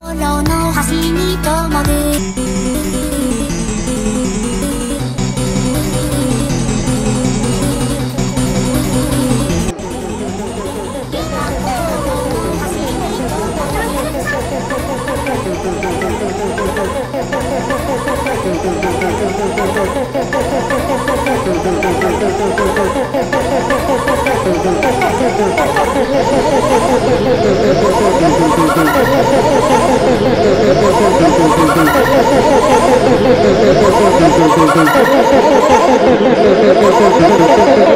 心の端に灯る「Thank you.